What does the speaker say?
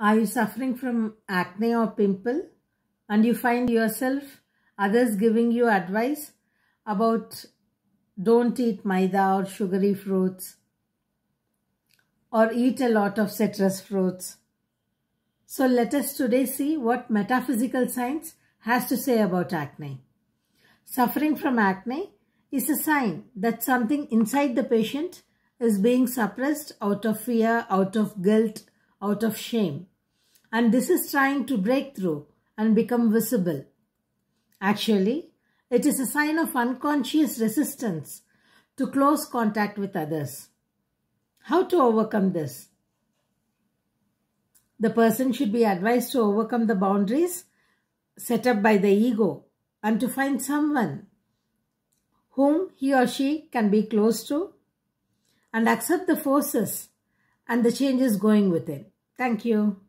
Are you suffering from acne or pimple and you find yourself others giving you advice about don't eat maida or sugary fruits or eat a lot of citrus fruits. So let us today see what metaphysical science has to say about acne. Suffering from acne is a sign that something inside the patient is being suppressed out of fear, out of guilt, out of shame. And this is trying to break through and become visible. Actually, it is a sign of unconscious resistance to close contact with others. How to overcome this? The person should be advised to overcome the boundaries set up by the ego and to find someone whom he or she can be close to and accept the forces and the changes going within. Thank you.